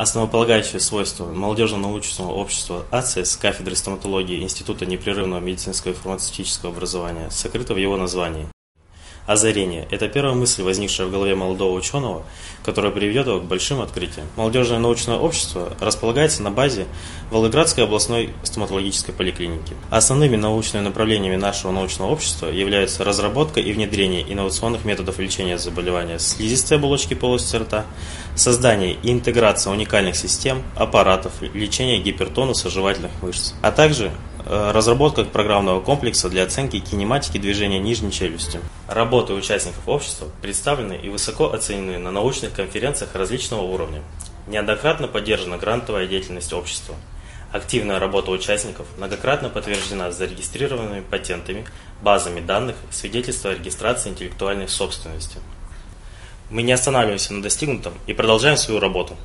Основополагающее свойство молодежно-научного общества АЦИС кафедры стоматологии Института непрерывного медицинского и фармацевтического образования сокрыто в его названии. Озарение – это первая мысль, возникшая в голове молодого ученого, которая приведет его к большим открытиям. Молодежное научное общество располагается на базе Волгоградской областной стоматологической поликлиники. Основными научными направлениями нашего научного общества являются разработка и внедрение инновационных методов лечения заболевания слизистой оболочки полости рта, создание и интеграция уникальных систем, аппаратов, лечения гипертонуса жевательных мышц, а также Э, разработка программного комплекса для оценки кинематики движения нижней челюсти. Работы участников общества представлены и высоко оценены на научных конференциях различного уровня. Неоднократно поддержана грантовая деятельность общества. Активная работа участников многократно подтверждена зарегистрированными патентами, базами данных, свидетельства о регистрации интеллектуальной собственности. Мы не останавливаемся на достигнутом и продолжаем свою работу.